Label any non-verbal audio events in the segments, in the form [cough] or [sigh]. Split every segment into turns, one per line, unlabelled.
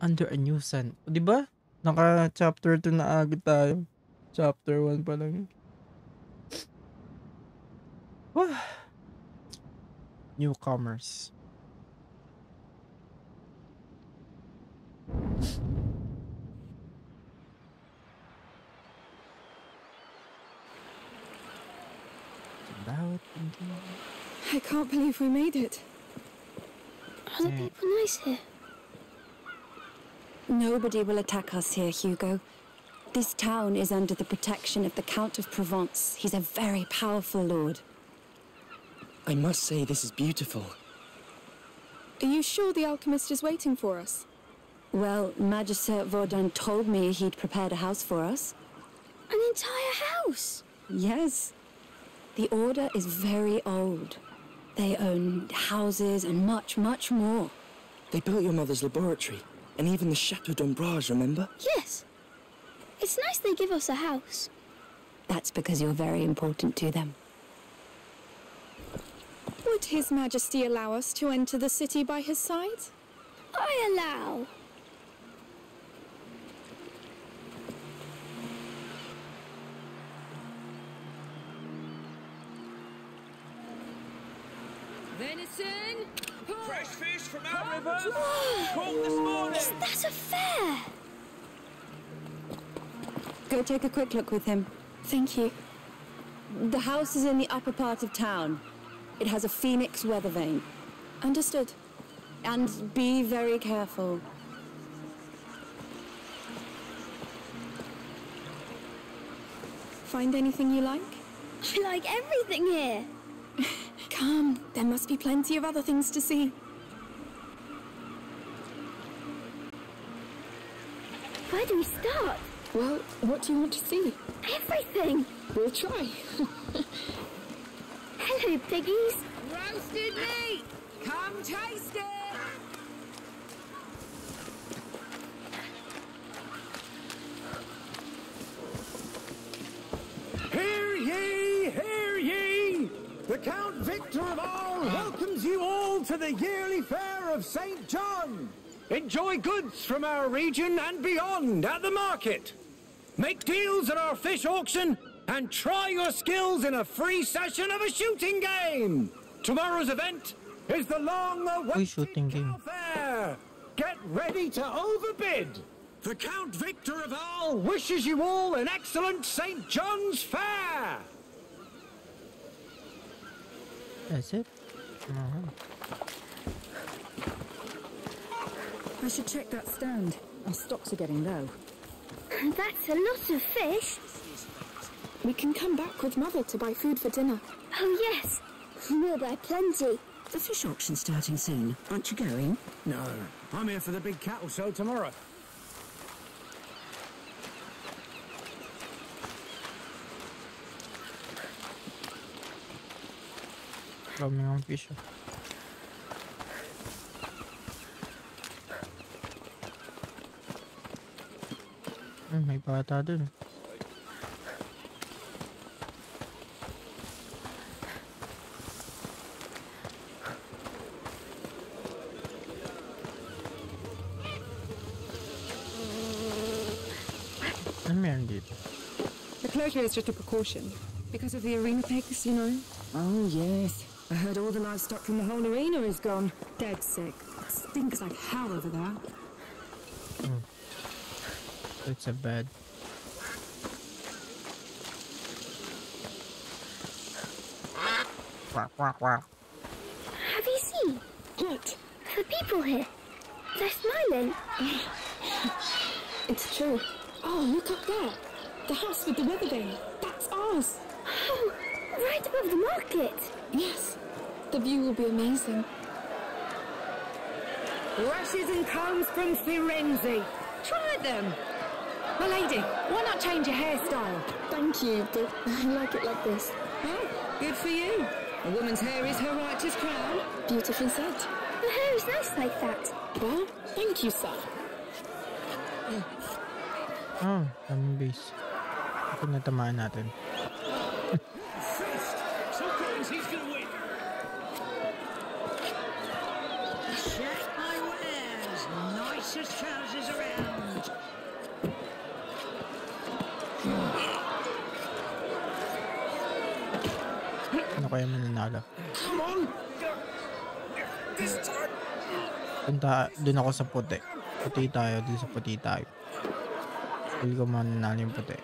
Under a new sun. Di ba? Naka chapter 2 na agad tayo. Chapter 1 pa lang. Newcomers.
I can't believe we made it.
Are the people nice here?
Nobody will attack us here, Hugo. This town is under the protection of the Count of Provence. He's a very powerful lord.
I must say this is beautiful.
Are you sure the alchemist is waiting for us?
Well, Magister Vaudin told me he'd prepared a house for us.
An entire house?
Yes. The Order is very old. They own houses and much, much more.
They built your mother's laboratory, and even the Chateau d'Ombrage, remember?
Yes. It's nice they give us a house.
That's because you're very important to them.
Would His Majesty allow us to enter the city by his side?
I allow.
Venison!
Fresh fish from our rivers! Caught this morning!
Is that a fair?
Go take a quick look with him.
Thank you.
The house is in the upper part of town. It has a phoenix weather vane.
Understood.
And be very careful.
Find anything you like?
I like everything here. [laughs]
Come, there must be plenty of other things to see.
Where do we start?
Well, what do you want to see?
Everything.
We'll try. [laughs]
Hello, piggies.
Roasted meat! Come taste it!
Count Victor of Arles welcomes you all to the yearly fair of St. John. Enjoy goods from our region and beyond at the market. Make deals at our fish auction and try your skills in a free session of a shooting game. Tomorrow's event is the long-awaited
shooting game.
fair. Get ready to overbid. The Count Victor of Arles wishes you all an excellent St. John's Fair.
That's it? Uh-huh.
I should check that stand. Our stocks are getting low.
That's a lot of fish.
We can come back with Mother to buy food for dinner.
Oh, yes. We'll buy plenty.
The fish auction's starting soon. Aren't you going?
No, I'm here for the big cattle show tomorrow.
Dami ng fish. may bata dun. Ano meron dito?
The closure is just a precaution. Because of the arena pigs, you know.
Oh, yes. I heard all the livestock from the whole arena is gone. Dead sick.
Stinks like hell over there. Hmm.
It's a bad.
Have you seen?
What?
The people here. They're smiling. [laughs]
It's true. Oh, look up there. The house with the weather vane. That's ours.
Oh, right above the market.
Yes. The view will be amazing.
Rushes and combs from Firenze. Try them. My lady, why not change your hairstyle?
Thank you, but [laughs] I like it like this.
Oh, good for you. A woman's hair is her righteous crown.
Beautifully said.
The hair is nice like that.
Well, thank you, sir.
Ah, oh, daming base. Ito natamaan natin. [laughs]
Nicest trousers around.
Ano kaya mananalo?
Come on! This time!
Punta, dun ako sa puti. Puti tayo, dun sa puti tayo. Feel ko mananalo yung puti.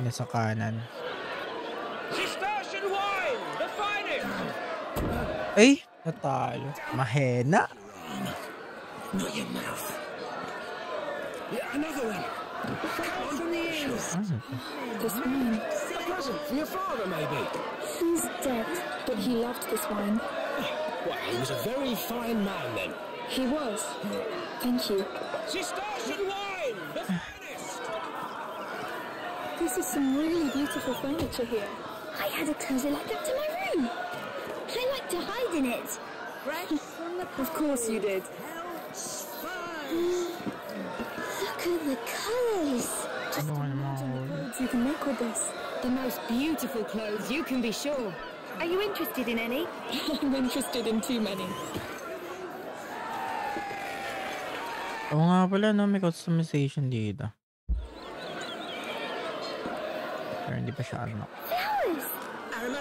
Nasa kanan. Ay! Natalo. Mahena.
Not your mouth.
Yeah, another one. Come from the ears.
Ano to?
This wine.
A present for your father, maybe.
He's dead, but he loved this wine.
Well, he was a very fine man then.
He was. Thank you.
Cistercian wine! The [sighs] finest!
This is some really beautiful furniture here.
I had a cozy like that to my room. I like to hide in it.
Fresh from the
Of course you did.
Celts first.
Look at the colours.
Just nga naman ako?
Clothes you can make with this.
The most beautiful clothes, you can be sure. Are you interested in any? [laughs]
I'm interested in too many.
Oo nga pala, no? May customization dito. Pero hindi pa siya unlock.
Flowers.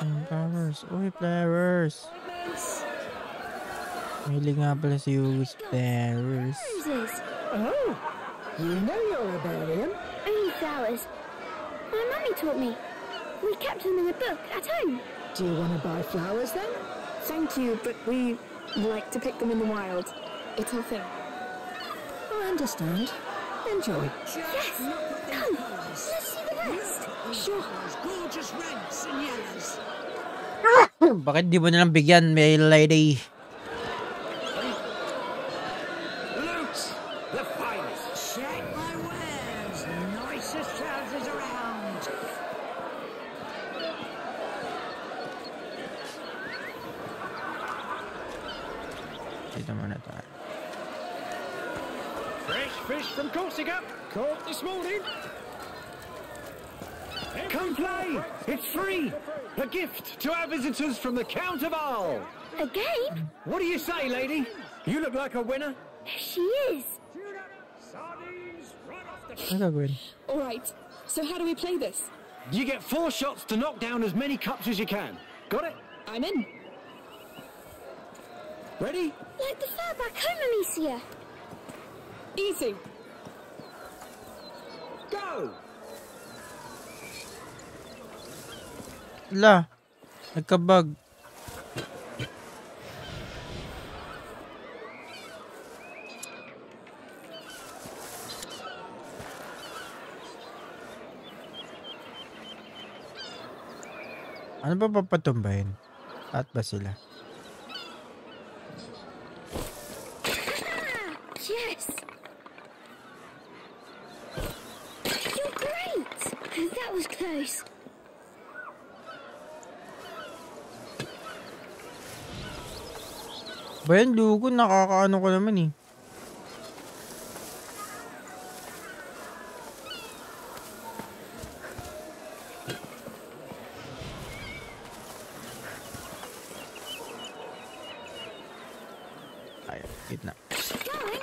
Ang flowers. Uy, flowers. Mahilig nga pala si Hugo sa
Oh, you know you're a barbarian.
Only flowers. My mummy taught me. We kept them in a book at home.
Do you want to buy flowers then? Thank you, but we like to pick them in the wild. It's our thing.
I understand. Enjoy.
Yes. Come. Let's see the rest.
Sure.
Gorgeous reds and yellows. [coughs]
Bakit di mo nalang bigyan, may lady?
Loot, the finest.
Check my wares. Nicest trousers around.
Dito muna tayo.
Fresh fish from Corsica. Caught this morning. Come play. It's free. A gift to our visitors from the Count of Arles.
A game?
What do you say, lady? You look like a winner.
She is.
Sardines right off the
All right. So how do we play this?
You get four shots to knock down as many cups as you can. Got it?
I'm in.
Ready?
Like the fair back home, Amicia.
Easy.
Go!
La, nagkabag. Ano ba papatumbahin? At ba sila?
Yes. You're great. That was close.
Ba yan, lugo, nakakaano ko naman eh. Ay, gitna.
Going.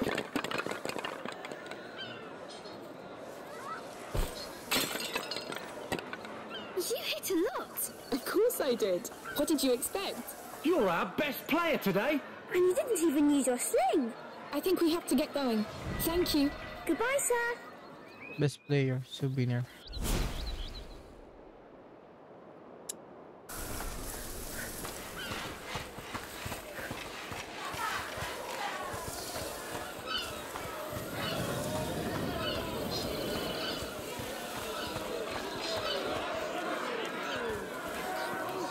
You hit a lot.
Of course I did. What did you expect?
You're our best player today.
And you didn't even use your sling.
I think we have to get going. Thank you.
Goodbye, sir.
Best player, souvenir.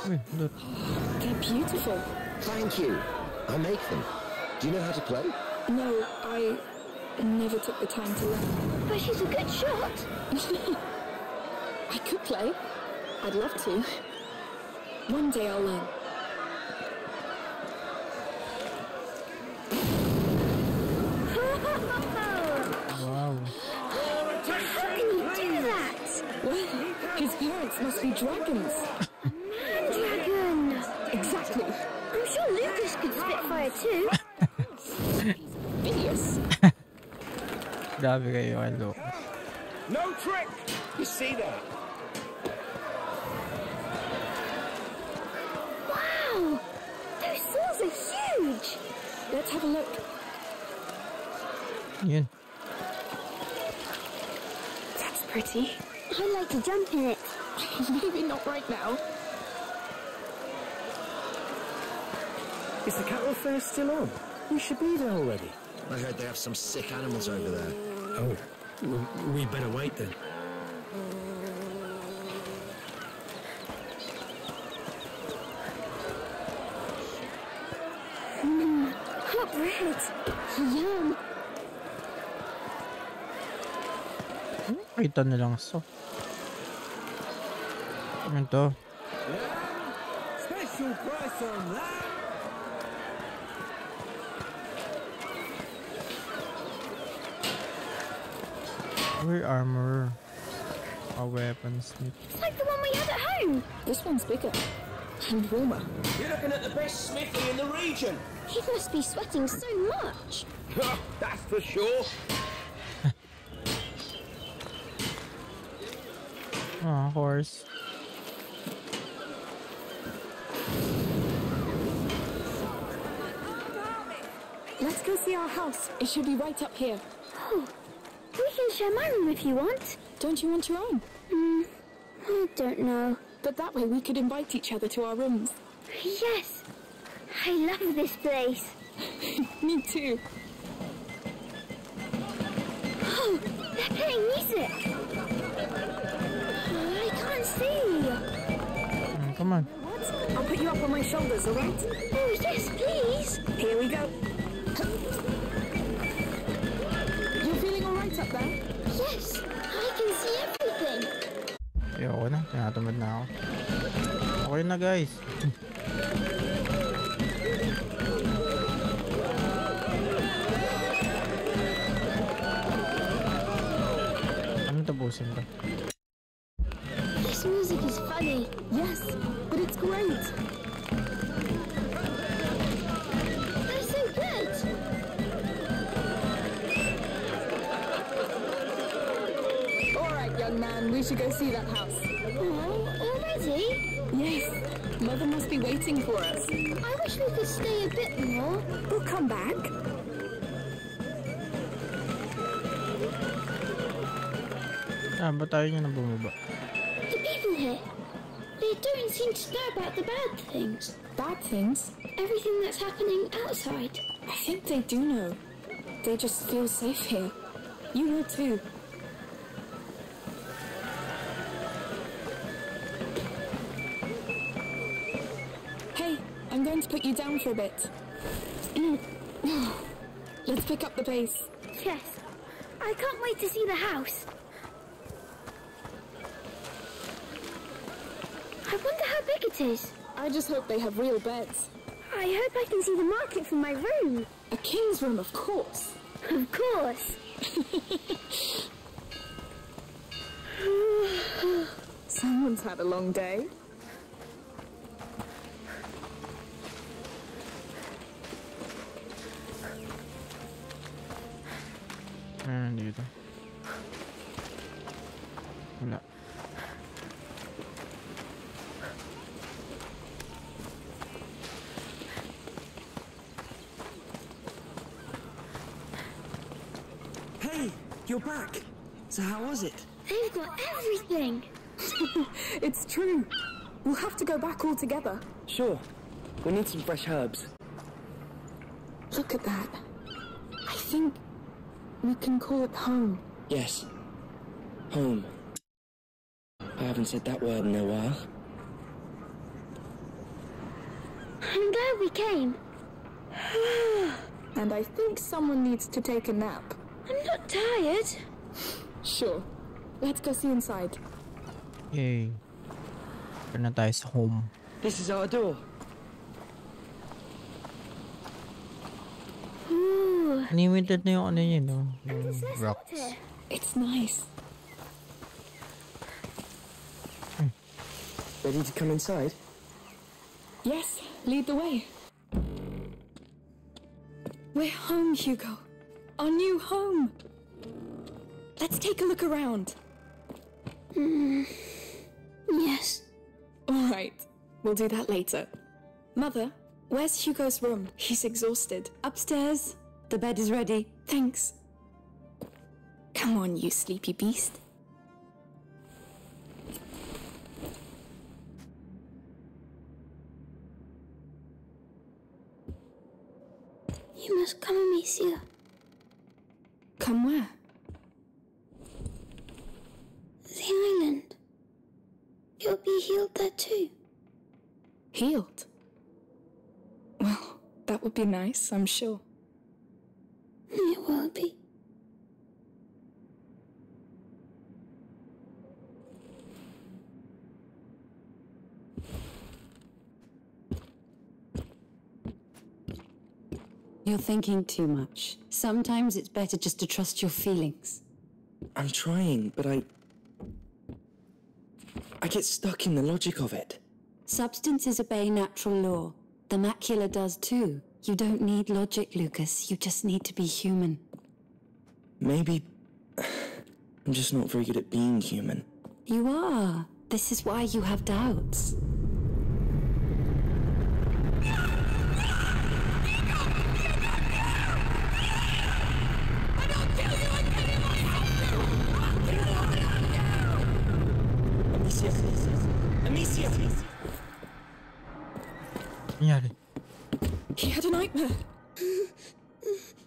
Uy, loot.
They're beautiful.
Thank you. I make them. Do you know how to play?
No, I never took the time to learn.
But she's a good shot. [laughs]
I could play. I'd love to. One day I'll learn.
Wow.
How can you do that?
Well, his parents must be dragons.
Man dragon.
Exactly.
I'm sure Lucas could spit fire too.
Phineas.
Grabe kayo, hello.
No trick! You see that?
Wow! Those swords are huge!
Let's have a look.
Yun.
That's pretty.
I'd like to jump in it. [laughs]
Maybe not right now.
Is the cattle fair still on? We should be there already.
I heard they have some sick animals over there.
Oh, w- we better wait then.
Mm, Hot bread. Yum.
Kita na lang so. Ano to?
Special price on that.
Where armor? A uh, weaponsmith.
It's like the one we had at home.
This one's bigger. And warmer.
You're looking at the best smithy in the region.
He must be sweating so much.
That's for sure. [laughs]
Oh, horse.
Let's go see our house. It should be right up here.
We can share my room if you want.
Don't you want your own?
Hmm, I don't know.
But that way we could invite each other to our rooms.
Yes, I love this place. [laughs]
Me too.
Oh, they're playing music. Oh, I can't see.
Mm, come on.
What? I'll put you up on my shoulders, all right?
Oh, yes, please.
Here we go. You're feeling all right up there?
I can see everything.
Ayoko na. Tinatamad na ako. Okay na guys. [laughs] Ano tapusin to?
Man, we should go see that house.
Oh, already?
Yes, Mother must be waiting for us.
I wish we could stay a bit more.
We'll come back.
Ah, ba tayo niya na bumaba?
The people here, they don't seem to know about the bad things.
Bad things?
Everything that's happening outside.
I think they do know. They just feel safe here. You will too. To put you down for a bit. [clears throat] Let's pick up the pace.
Yes, I can't wait to see the house. I wonder how big it is.
I just hope they have real beds.
I hope I can see the market from my room.
A king's room, of course.
Of course. [laughs] [sighs]
Someone's had a long day.
Ano dito? Wala.
Hey, you're back. So how was it?
They've got everything. [laughs]
it's true. We'll have to go back all together.
Sure. We need some fresh herbs.
Look at that. I think we can call it home.
Yes. Home. I haven't said that word in a while.
I'm glad we came. [sighs]
And I think someone needs to take a nap.
I'm not tired.
Sure. Let's go see inside.
Yay. Ito na tayo sa home.
This is our door.
Unlimited na yung ano yun, no? Yung
there's
rocks.
It's nice. Hmm.
Ready to come inside?
Yes, lead the way. We're home, Hugo. Our new home. Let's take a look around. Hmm.
Yes.
All right. We'll do that later. Mother, where's Hugo's room? He's exhausted.
Upstairs. The bed is ready.
Thanks. Come on, you sleepy beast.
You must come, Amicia.
Come where?
The island. You'll be healed there too.
Healed? Well, that would be nice, I'm sure.
It will be.
You're thinking too much. Sometimes it's better just to trust your feelings.
I'm trying, but I. I get stuck in the logic of it.
Substances obey natural law. The macula does too. You don't need logic, Lucas. You just need to be human.
Maybe. [sighs] I'm just not very good at being human.
You are. This is why you have doubts.
Amicia! Amicia!
Nangyari?
He had a nightmare.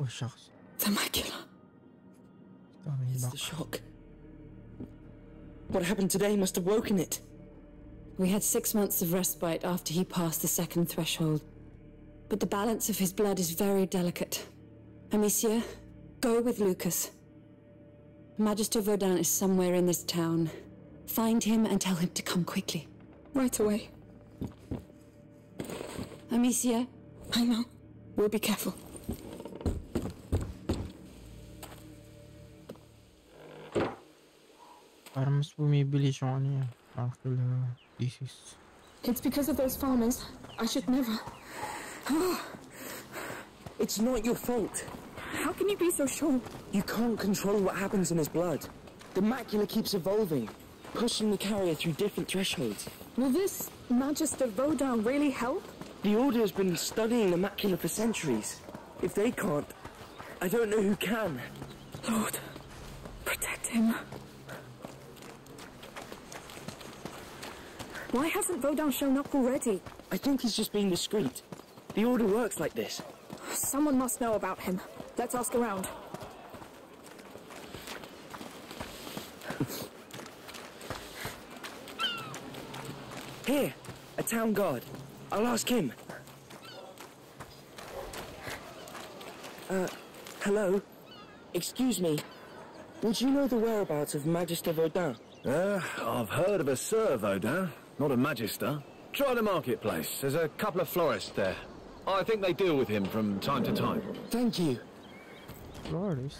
Oh, shucks.
The macula.
Coming
It's
back.
the shock. What happened today must have woken it.
We had six months of respite after he passed the second threshold. But the balance of his blood is very delicate. Amicia, go with Lucas. Magister Vaudin is somewhere in this town. Find him and tell him to come quickly.
Right away.
Amicia,
I know. We'll be careful.
Parang mas bumibilis yung ano yan. Macula disease.
It's because of those farmers. I should never. [sighs]
It's not your fault.
How can you be so sure?
You can't control what happens in his blood. The macula keeps evolving, pushing the carrier through different thresholds.
Will this Magister Vaudin really help?
The Order has been studying the macula for centuries. If they can't, I don't know who can.
Lord, protect him. Why hasn't Vaudin shown up already?
I think he's just being discreet. The Order works like this.
Someone must know about him. Let's ask around.
Here, a town guard. I'll ask him. Uh, hello? Excuse me. Would you know the whereabouts of Magister Vaudin?
Uh, I've heard of a Sir Vaudin, not a Magister. Try the marketplace. There's a couple of florists there. I think they deal with him from time to time.
Thank you.
Flores.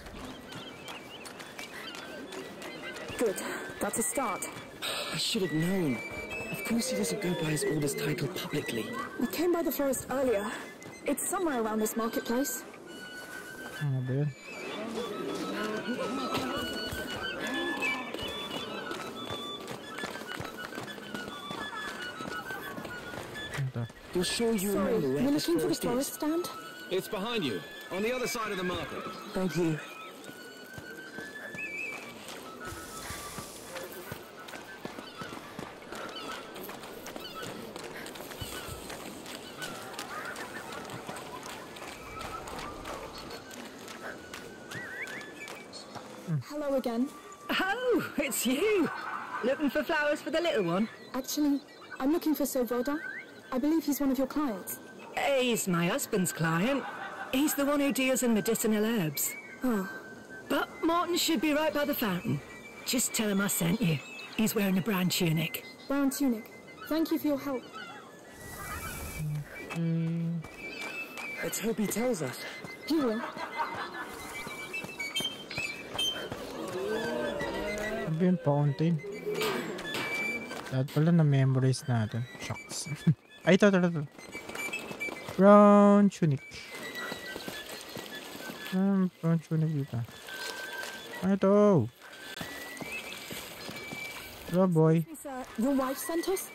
Good. That's a start.
I should have known. Of course he doesn't go by his order's title publicly.
We came by the forest earlier. It's somewhere around this marketplace.
Ano ba yun? Ito.
You're sure you
Sorry,
remember where
we're looking for the
forest
florist stand?
It's behind you, on the other side of the market.
Thank you.
Little one?
Actually, I'm looking for Sir Vaudin. I believe he's one of your clients.
He's my husband's client. He's the one who deals in medicinal herbs.
Oh,
But Martin should be right by the fountain. Just tell him I sent you. He's wearing a brown tunic.
brown tunic. Thank you for your help.
Let's hope he tells us.
He will.
Ano ba yun? Fountain? Lahat pala na-memorize natin. Shucks. [laughs] Ay, ito, ito, ito. Brown tunic. Um, don't you nakita? Ano to? Hello, boy.
Sir, your wife sent us?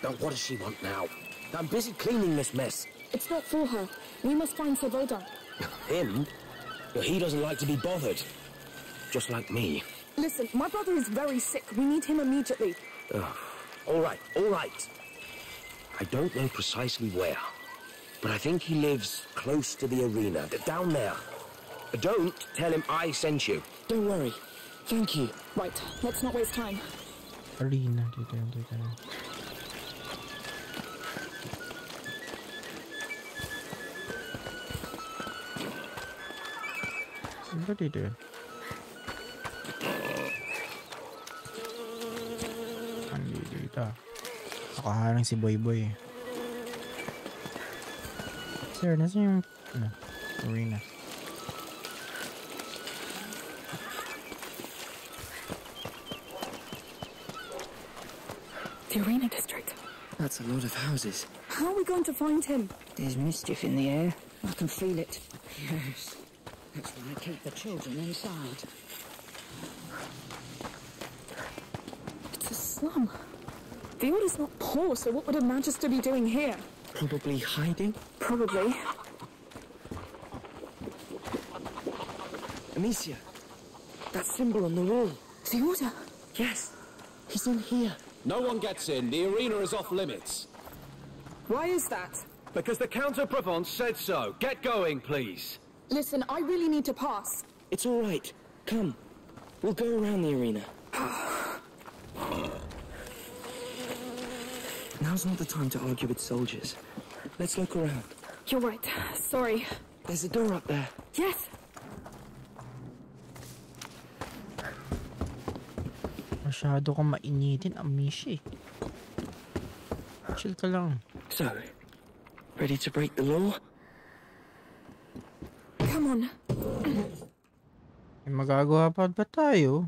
Now, what does she want now? I'm busy cleaning this mess.
It's not for her. We must find Sir Vaudin. [laughs]
Him? But he doesn't like to be bothered. Just like me.
Listen, my brother is very sick. We need him immediately.
Ugh. All right, all right. I don't know precisely where, but I think he lives close to the arena, down there. Uh, don't tell him I sent you.
Don't worry. Thank you.
Right, let's not waste time.
Arena. Dito yan, dito yan. Ano ba dito yun? Ano? Nakaharang si Boy Boy. Eh. Sir, nasa yung ano, arena?
The Arena District.
That's a lot of houses.
How are we going to find him?
There's mischief in the air. I can feel it.
Yes. That's why I keep the children inside.
It's a slum. The is not poor, so what would a Magister be doing here?
Probably hiding.
Probably.
Amicia, that symbol on the wall.
The Order?
Yes, he's in here.
No one gets in. The arena is off limits.
Why is that?
Because the Count of Provence said so. Get going, please.
Listen, I really need to pass.
It's all right. Come, we'll go around the arena. Ah. Now's not the time to argue with soldiers. Let's look around.
You're right. Sorry.
There's a door up there.
Yes.
Masyado kang mainitin, Amishi. Chill ka lang.
So, ready to break the law?
Come on.
May magagawa pa ba tayo?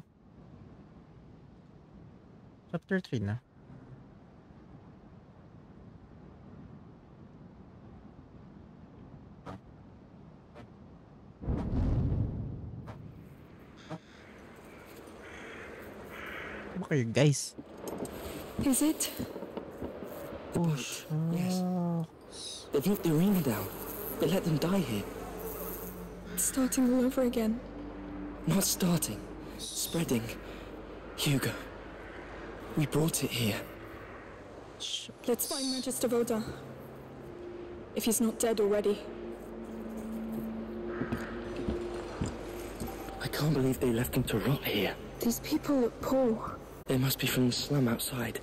Chapter 3 na. Ano kayo guys?
Is it?
What? Yes. They've locked the arena down. They let them die here.
Starting all over again.
Not starting. Spreading. Hugo. We brought it here.
Let's find Magister Vaudin. If he's not dead already.
I can't believe they left him to rot here.
These people look poor.
They must be from the slum outside.